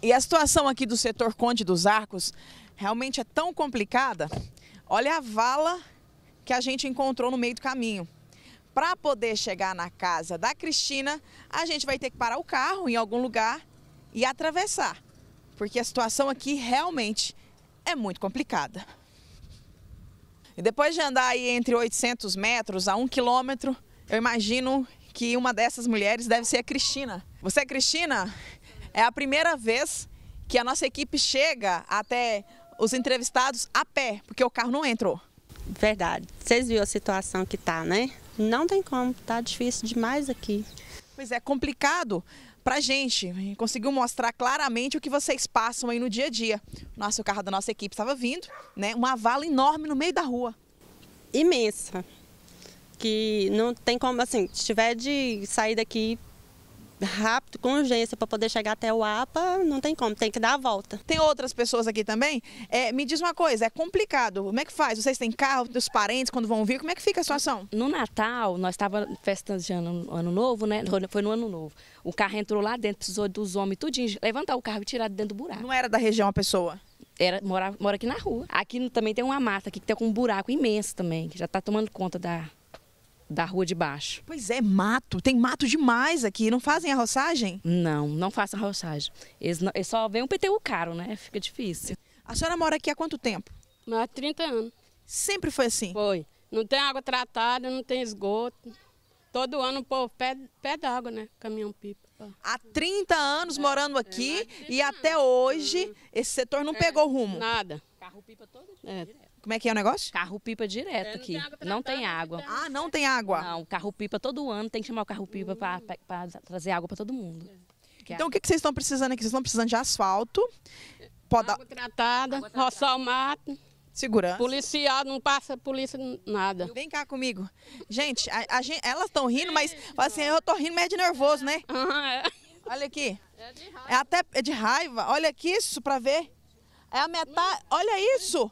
E a situação aqui do setor Conde dos Arcos realmente é tão complicada. Olha a vala que a gente encontrou no meio do caminho. Para poder chegar na casa da Cristina, a gente vai ter que parar o carro em algum lugar e atravessar, porque a situação aqui realmente é muito complicada. E depois de andar aí entre 800 metros a um quilômetro, eu imagino que uma dessas mulheres deve ser a Cristina. Você, Cristina, é a primeira vez que a nossa equipe chega até os entrevistados a pé, porque o carro não entrou. Verdade. Vocês viram a situação que tá, né? Não tem como, tá difícil demais aqui. Pois é, complicado pra gente. Conseguiu mostrar claramente o que vocês passam aí no dia a dia. Nossa, o carro da nossa equipe estava vindo, né? Uma vala enorme no meio da rua. Imensa. Que não tem como, assim, se tiver de sair daqui rápido, com urgência, para poder chegar até o APA, não tem como, tem que dar a volta. Tem outras pessoas aqui também? É, me diz uma coisa, é complicado. Como é que faz? Vocês têm carro dos parentes quando vão vir? Como é que fica a situação? No Natal, nós estávamos festejando ano, ano novo, né? Foi no ano novo. O carro entrou lá dentro, precisou dos homens tudinho, levantar o carro e tirar de dentro do buraco. Não era da região a pessoa? Era, mora, mora aqui na rua. Aqui também tem uma mata aqui que tem com um buraco imenso também, que já está tomando conta da, da rua de baixo. Pois é, mato. Tem mato demais aqui. Não fazem a roçagem? Não, não façam a roçagem. Eles, não, eles só vêm um PTU caro, né? Fica difícil. A senhora mora aqui há quanto tempo? Há 30 anos. Sempre foi assim? Foi. Não tem água tratada, não tem esgoto. Todo ano o povo pede, pede água, né? Caminhão-pipa. Há 30 anos é, morando aqui é, e até hoje esse setor não é, pegou rumo? Nada. Carro-pipa todo dia. É. Como é que é o negócio? Carro-pipa direto aqui. Não tem água. Ah, não tem água? Não, carro-pipa todo ano tem que chamar o carro-pipa para trazer água para todo mundo. Então o que, que vocês estão precisando aqui? Vocês estão precisando de asfalto. Pode... Água tratada, roçar o mato. Segurança. Policial, não passa polícia nada. Vem cá comigo. Gente, a, a gente elas estão rindo, mas assim, eu tô rindo meio de nervoso, né? é. Olha aqui. É, de raiva. é até é de raiva. Olha aqui isso para ver. É a metade. Olha isso.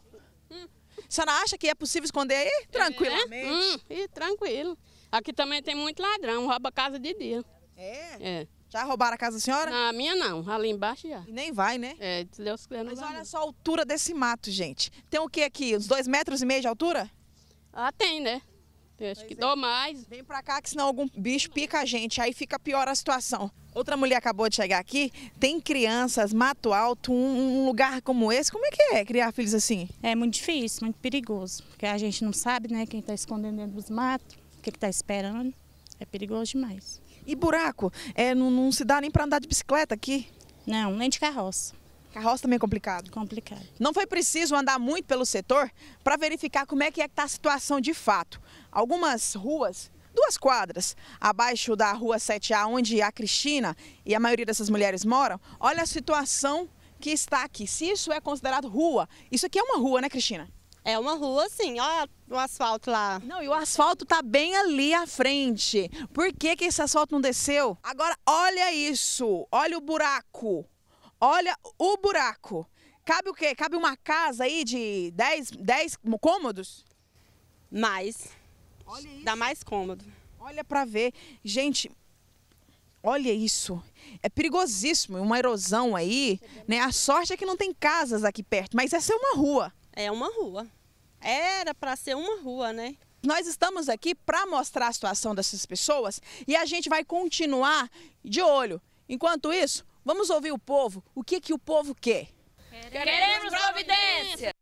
Hum. A senhora acha que é possível esconder aí? Tranquilamente. É, hum, e tranquilo. Aqui também tem muito ladrão, rouba casa de dia. É? É. Já roubaram a casa da senhora? Na minha não, ali embaixo já. E nem vai, né? É, Deus querendo. Mas olha só a altura desse mato, gente. Tem o que aqui? Uns dois metros e meio de altura? Ah, tem, né? Eu acho pois que é. dou mais. Vem pra cá que senão algum bicho pica a gente, aí fica pior a situação. Outra mulher acabou de chegar aqui, tem crianças, mato alto, um, um, lugar como esse, como é que é criar filhos assim? É muito difícil, muito perigoso, porque a gente não sabe, né, quem está escondendo dentro dos matos, o que está esperando, é perigoso demais. E buraco? É, não, não se dá nem para andar de bicicleta aqui? Não, nem de carroça. Carroça também é complicado? Complicado. Não foi preciso andar muito pelo setor para verificar como é que é está a situação de fato. Algumas ruas duas quadras abaixo da rua 7A, onde a Cristina e a maioria dessas mulheres moram, olha a situação que está aqui. Se isso é considerado rua, isso aqui é uma rua, né, Cristina? É uma rua, sim. Olha o asfalto lá. Não, e o asfalto tá bem ali à frente. Por que, que esse asfalto não desceu? Agora, olha isso. Olha o buraco. Olha o buraco. Cabe o quê? Cabe uma casa aí de 10, 10 cômodos? Mais. Olha isso. Dá mais cômodo. Olha para ver. Gente, olha isso. É perigosíssimo. Uma erosão aí, né? A sorte é que não tem casas aqui perto, mas essa é uma rua. É uma rua. Era para ser uma rua, né? Nós estamos aqui para mostrar a situação dessas pessoas e a gente vai continuar de olho. Enquanto isso, vamos ouvir o povo. O que, que o povo quer? Queremos providência!